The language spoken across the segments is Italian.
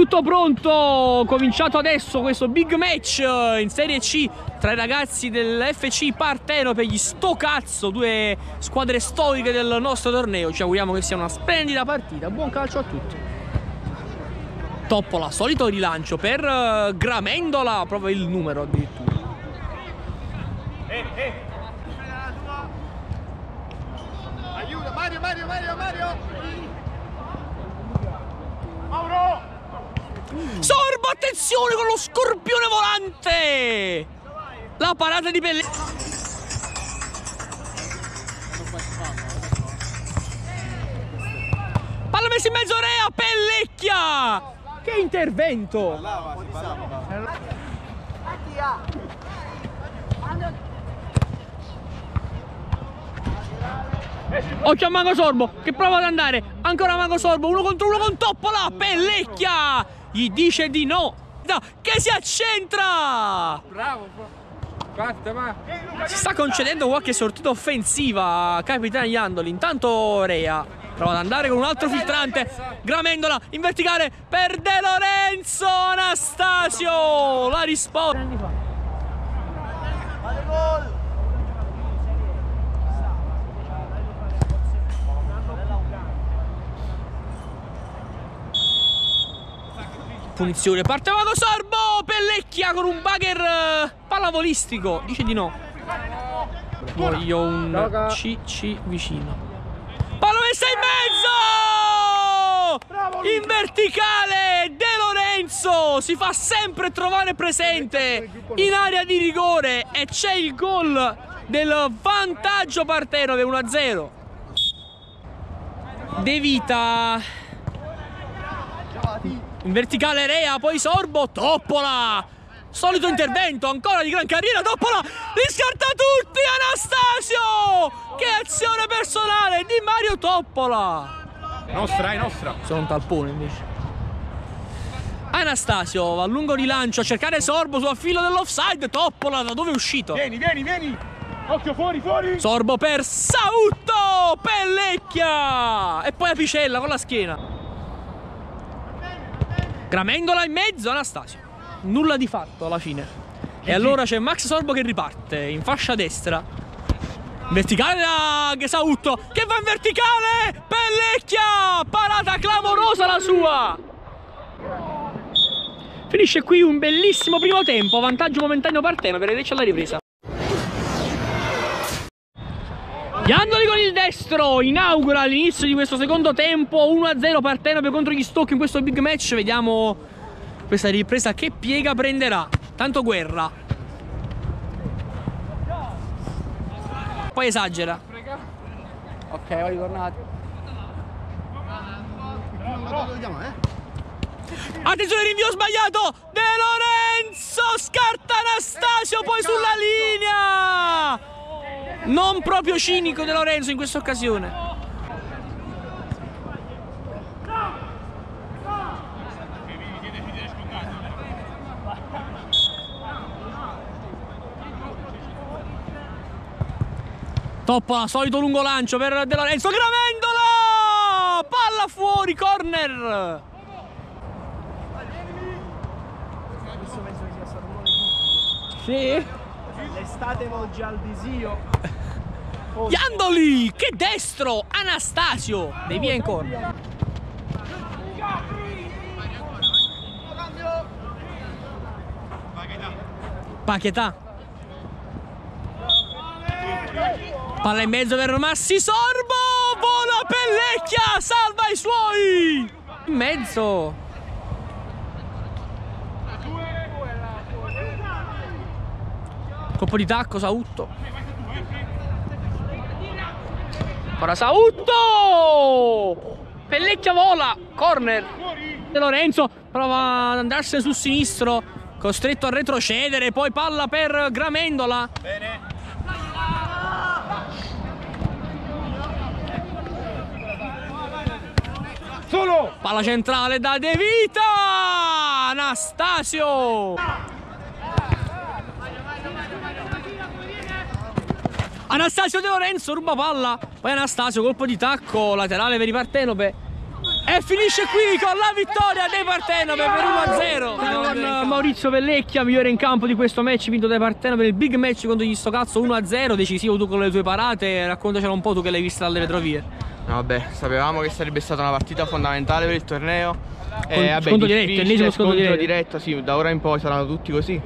Tutto pronto, cominciato adesso questo big match in Serie C tra i ragazzi dell'FC Partenope, gli sto cazzo, due squadre storiche del nostro torneo. Ci auguriamo che sia una splendida partita. Buon calcio a tutti. Toppola, solito rilancio per uh, Gramendola, proprio il numero addirittura. Eh, eh. Aiuto, Mario, Mario, Mario, Mario! Mauro! Sorbo, attenzione con lo scorpione volante! La parata di Pelle... Palla messa in mezzo Rea, Pellecchia! Che intervento! Occhio a Mago Sorbo che prova ad andare. Ancora Mago Sorbo, uno contro uno con Toppola. Pellecchia gli dice di no. Che si accentra! Bravo, fatta, ma. Si sta concedendo qualche sortita offensiva a Capitano Iandoli. Intanto Rea prova ad andare con un altro filtrante. Gramendola in verticale per De Lorenzo Anastasio. La risposta. Punizione, parte Mago Sorbo, Pellecchia con un bugger eh, pallavolistico, dice di no. Voglio un CC vicino. Palla messa in mezzo! In verticale De Lorenzo si fa sempre trovare presente in area di rigore e c'è il gol del vantaggio Partenove 1-0. De Vita in verticale Rea, poi Sorbo, Toppola. Solito intervento, ancora di gran carriera, Toppola riscarta tutti, Anastasio! Che azione personale di Mario Toppola! Nostra, è nostra. Sono un talpone invece. Anastasio va a lungo rilancio a cercare Sorbo sul filo dell'offside, Toppola da dove è uscito? Vieni, vieni, vieni! Occhio fuori, fuori! Sorbo per Sautto, Pellecchia! E poi Apicella con la schiena. Gramendola in mezzo, Anastasio. Nulla di fatto alla fine. E allora c'è Max Sorbo che riparte in fascia destra. Verticale da Gesautto che va in verticale. Pellecchia! Parata clamorosa la sua. Finisce qui un bellissimo primo tempo. Vantaggio momentaneo Parteno per invece alla ripresa. Iandoli con il destro inaugura l'inizio di questo secondo tempo 1-0 Partenope contro gli Stock in questo big match. Vediamo questa ripresa che piega prenderà. Tanto guerra. Poi esagera. Ok poi ritornati attenzione rinvio sbagliato. De Lorenzo scarta Anastasio poi sulla linea non proprio cinico De Lorenzo in questa occasione. Toppa, solito lungo lancio per De Lorenzo, Gramendola! Palla fuori, corner! Sì? L'estate volge al disio. Iandoli! Che destro! Anastasio! Dei via in corner. Paquetà. Palla in mezzo per Massi Sorbo! Vola Pellecchia! Salva i suoi! In mezzo. Colpo di tacco, Sautto. Ora Sautto! Pellecchia vola, corner. De Lorenzo prova ad andarsene sul sinistro, costretto a retrocedere, poi palla per Gramendola. Bene. Solo! Palla centrale da De Vita! Anastasio! Anastasio De Lorenzo ruba palla, poi Anastasio colpo di tacco laterale per i Partenope E finisce qui con la vittoria dei Partenope per 1-0 con Maurizio Pellecchia, migliore in campo di questo match vinto dai Partenope nel big match contro gli Stocazzo 1-0, decisivo tu con le tue parate, raccontacelo un po' tu che l'hai vista dalle retrovie. No, vabbè, sapevamo che sarebbe stata una partita fondamentale per il torneo. Con- vabbè, scontro diretto, ennesimo scontro diretto. diretto, sì, da ora in poi saranno tutti così.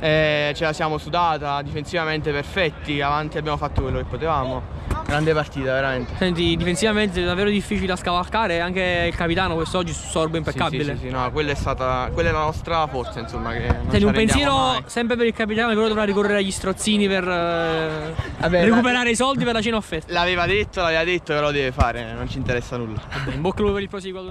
Eh, ce la siamo sudata, difensivamente perfetti, avanti abbiamo fatto quello che potevamo. Grande partita, veramente. Senti, difensivamente è davvero difficile da scavalcare anche il capitano quest'oggi su sorbo impeccabile. Sì, sì, sì, no, quella è stata. Quella è la nostra forza, insomma. Che Senti, un pensiero mai. sempre per il capitano che ora dovrà ricorrere agli strozzini per eh, Vabbè, recuperare i soldi per la cena offerta. L'aveva detto, l'aveva detto che lo deve fare, non ci interessa nulla. In bocca al lupo per il proseguo.